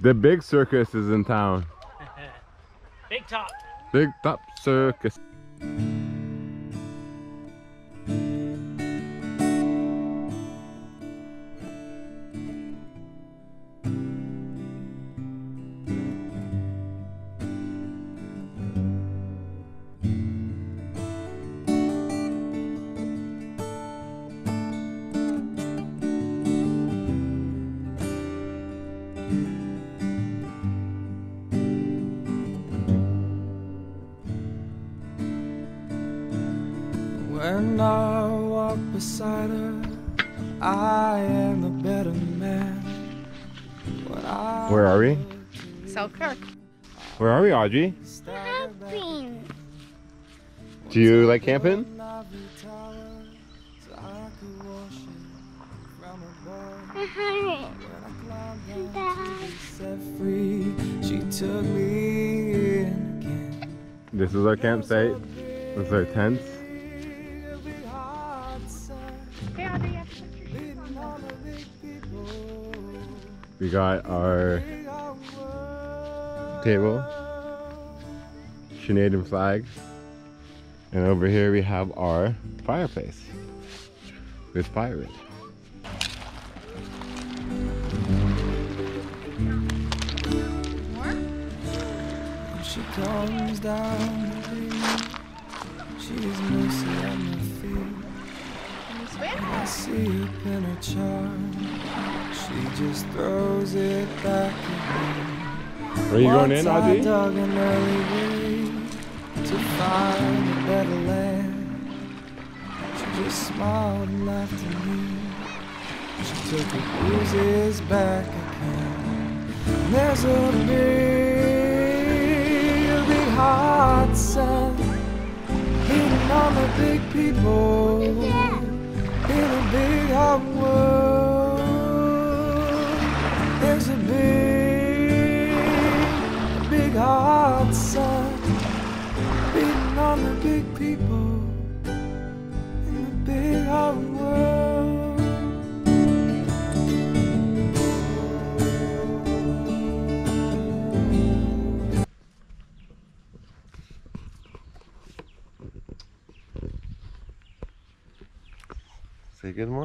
The big circus is in town. Big top. Big top circus. When I walk beside her, I am a better man. Where are we? Selkirk. Where are we, Audrey? Camping. Do you like camping? Dad. set free, she took me in again. This is our campsite. This is our tents. We got our table, Canadian flag, and over here we have our fireplace with firewood. She comes down swim? I see a pin her charm. She just throws it back at me. Are you going in, Once I Audrey? dug an early grave to find a better land. She just smiled and laughed at me. She took her bruises back again. And there's a big hot sun beating on the big people in a big hot world.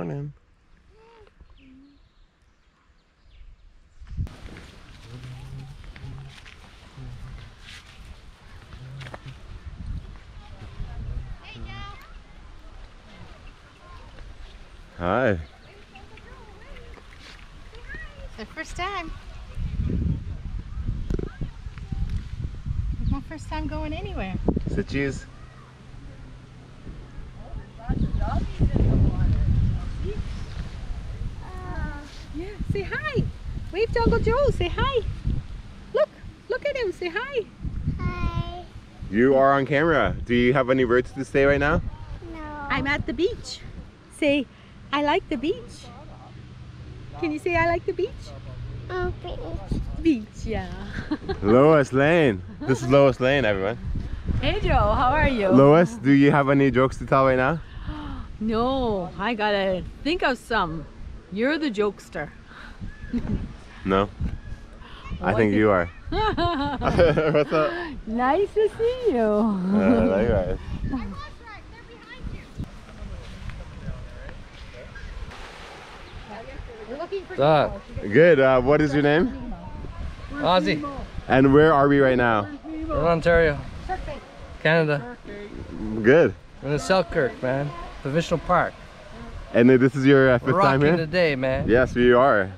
Morning. Hi. It's the first time. It's my first time going anywhere. Say cheese. Yeah, say hi. Wave to Uncle Joe. Say hi. Look, look at him. Say hi. Hi. You are on camera. Do you have any words to say right now? No. I'm at the beach. Say, I like the beach. Can you say I like the beach? Oh, beach. Beach, yeah. Lois Lane. This is Lois Lane, everyone. hey Joe, how are you? Lois, do you have any jokes to tell right now? No, I gotta think of some. You're the jokester. No. I think you are. What's up? Nice to see you. Uh, likewise. Stop. Good. Uh, what is your name? Ozzy. And where are we right now? We're in Ontario. Canada. Good. We're in Selkirk, man. Provincial Park. And this is your uh, 5th We're time rocking here? today, man. Yes, we are.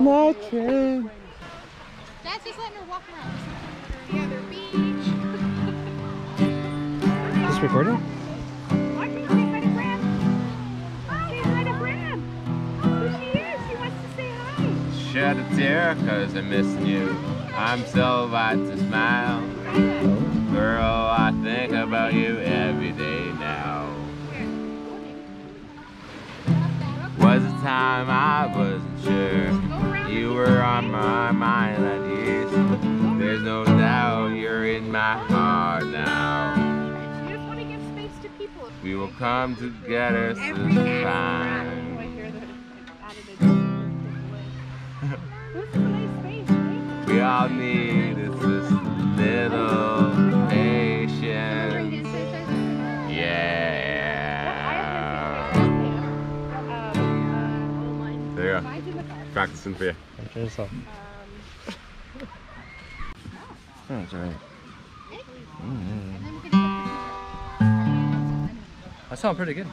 Marching. Dad's just letting her walk around. The other beach. Just recording? Audrey, say hi to Bram. Say hi to Bram. There she is. She wants to say hi. Shed a tear cause I'm missing you. I'm so about to smile. Girl, I think about you every day now. Was a time I wasn't sure. You were on my mind, that is. There's no doubt you're in my heart now. We just want to give space to people. We will come together sometime. We all need. Practicing for you. Enjoy yourself. That's alright. Mm-hmm. That sounds pretty good.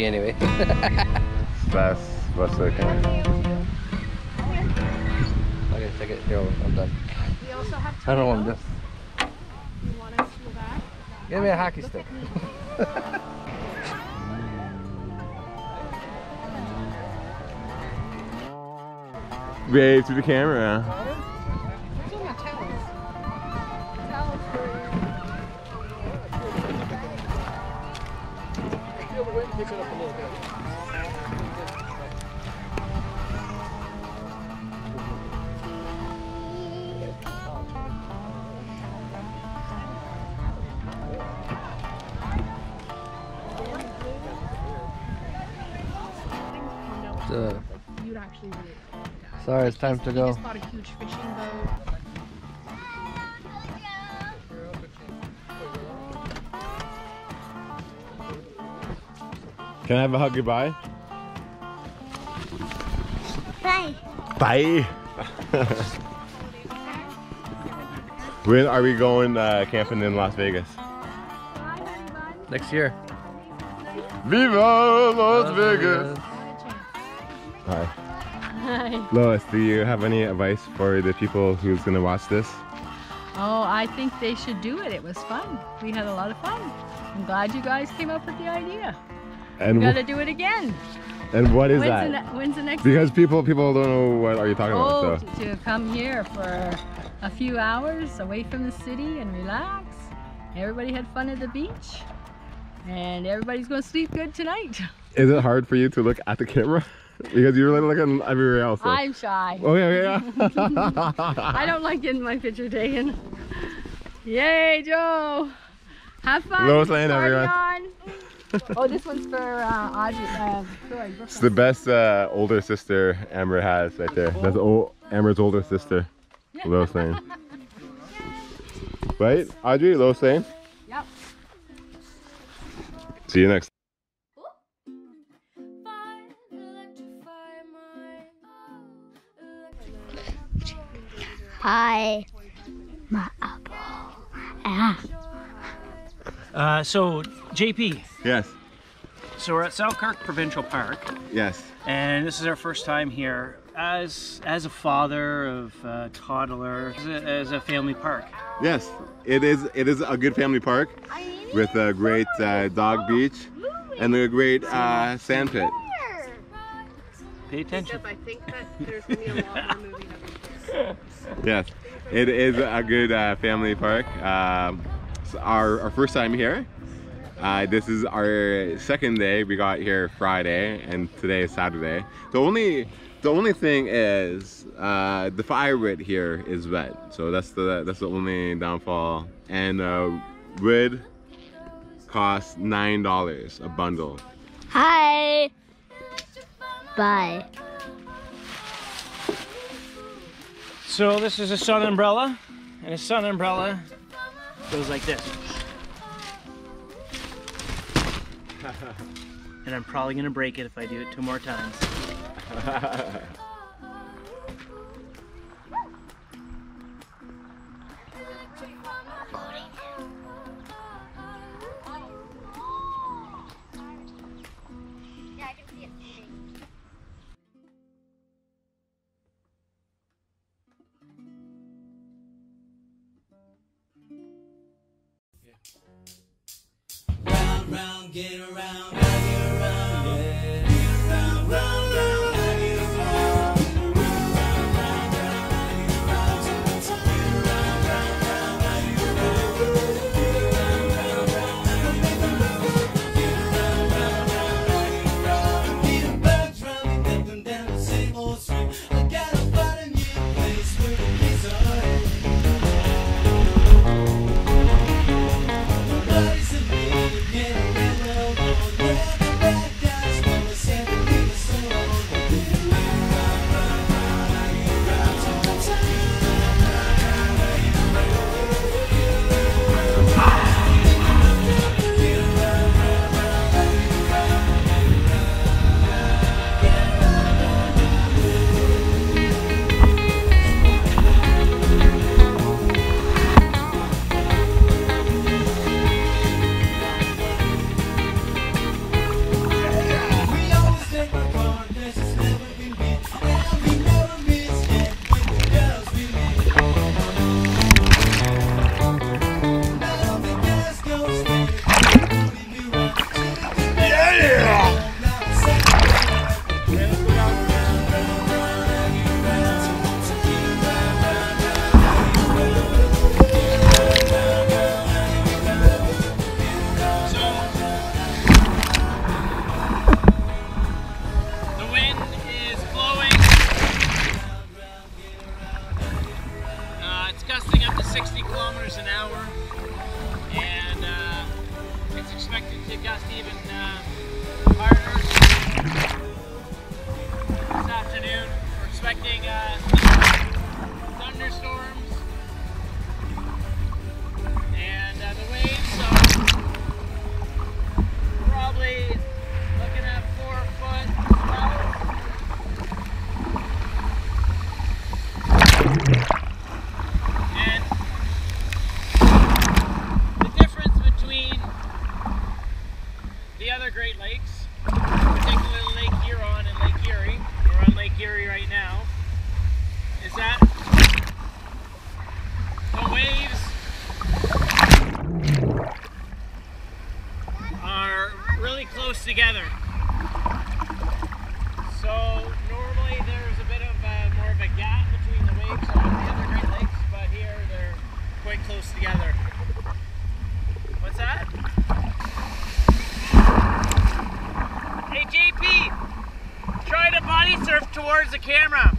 Me, anyway. That's what's the okay, take it. Here, I'm done. We also have I don't know what I'm doing. You want us to go back? Give me a hockey stick. Wave to the camera. Uh, You'd actually really sorry, it's time to go. Can I have a hug goodbye? Bye. Bye. when are we going uh, camping in Las Vegas? Next year. Viva Las Vegas! Hi. Hi. Lois, do you have any advice for the people who's gonna watch this? Oh, I think they should do it. It was fun. We had a lot of fun. I'm glad you guys came up with the idea. And We gotta do it again. and what is when's, that? The when's the next? because people people don't know what are you talking oh, about. So to, to come here for a few hours away from the city and relax. Everybody had fun at the beach, and everybody's gonna sleep good tonight. is it hard for you to look at the camera? because you're like looking everywhere else. So. I'm shy. Oh yeah, yeah. I don't like getting my picture taken. Yay, Joe! Have fun. Lois Lane, everyone. on. Oh, this one's for uh, Audrey. Uh, sorry, It's the best uh, older sister Amber has right there. That's old, Amber's older sister, Lois Lane. Right, Audrey, Lois Lane? Yep. See you next. Hi. My apple. Ah. Uh, so, JP, Yes, so we're at Selkirk Provincial Park, yes. and this is our first time here as as a father of a toddler, as a, as a family park. Yes, it is. It is a good family park with a great uh, dog beach and a great uh, sand pit. Pay attention. I think that there's gonna be a lot more moving Yes, it is a good uh, family park. Um, it's our, our first time here. Uh, this is our second day. We got here Friday, and today is Saturday. The only the only thing is uh, the firewood here is wet, so that's the that's the only downfall. And uh, wood costs nine dollars a bundle. Hi. Bye. So this is a sun umbrella, and a sun umbrella goes like this. and I'm probably gonna break it if I do it two more times. together. So normally there's a bit of uh, more of a gap between the waves on the other Great Lakes, but here they're quite close together. What's that? Hey JP, try to body surf towards the camera.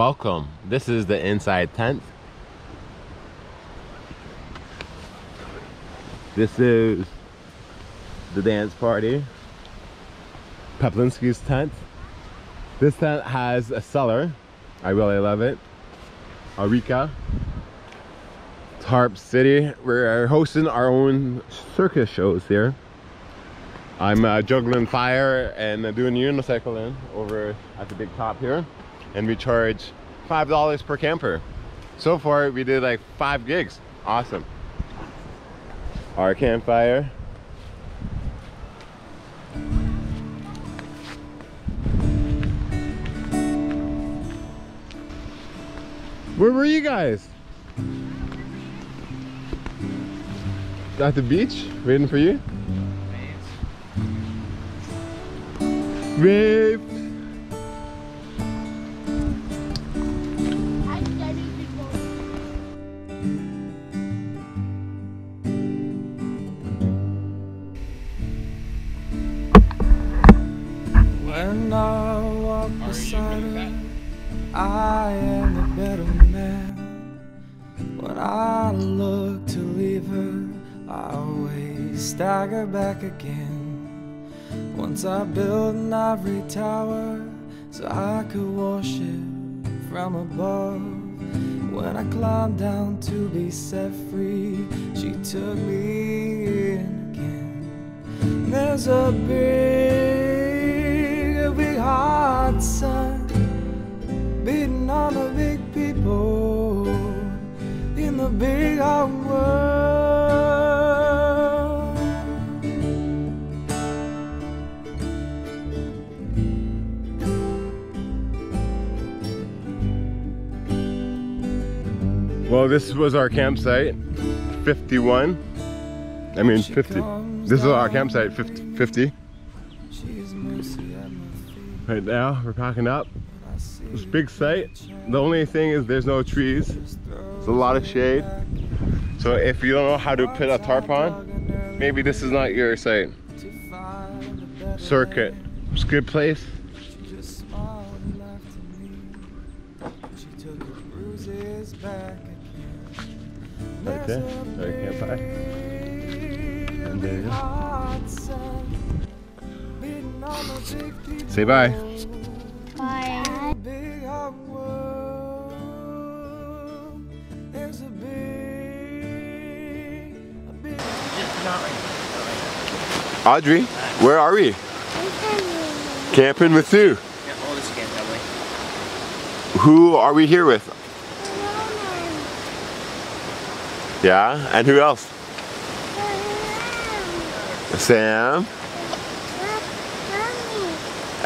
Welcome. This is the inside tent. This is the dance party. Peplinski's tent. This tent has a cellar. I really love it. Arika. Tarp City. We're hosting our own circus shows here. I'm uh, juggling fire and uh, doing unicycling over at the big top here and we charge five dollars per camper. So far we did like five gigs. Awesome. Our campfire. Where were you guys? At the beach waiting for you? Wave. Back again. Once I built an ivory tower so I could worship from above. When I climbed down to be set free, she took me in again. There's a big, a big heart, son, beating on the big people in the big hard world. Well, this was our campsite, 51. I mean, 50. This is our campsite, 50. 50. She's mercy at my feet. Right now, we're packing up. It's big site. The only thing is there's no trees. It's a lot of shade. So if you don't know how to put a tarp on, maybe this is not your site. to find a better Circuit. It's a good place. Right There's there. a Sorry, can't find. And there you go. heart, son, beating on the big people. Say bye. Bye. Big world. There's a big, a big Not right now. Audrey, where are we? Camping with who? Yeah, hold this again, that way. Who are we here with? Yeah, and who else? Sam,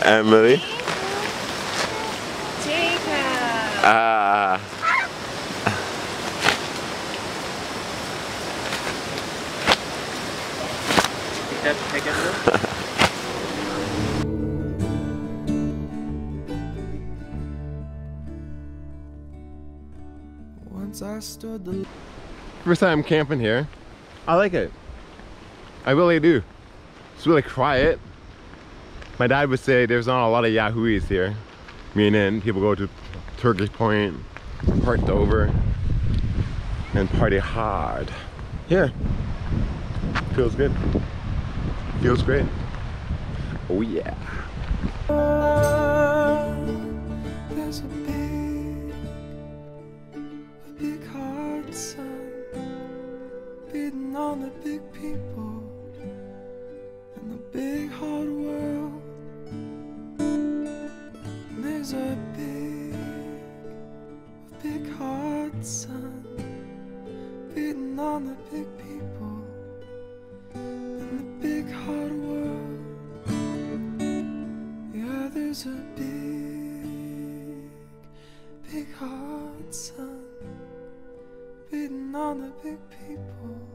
Emily. Jacob! Ah. Take that, take that. Once I stood the First time camping here. I like it. I really do. It's really quiet. My dad would say there's not a lot of Yahoo's here. Meaning people go to Turkey Point, Port Dover, and party hard. Here. Feels good. Feels great. Oh yeah. Big people in the big hard world. And there's a big, big hard sun beating on the big people in the big hard world. Yeah, there's a big, big hard sun beating on the big people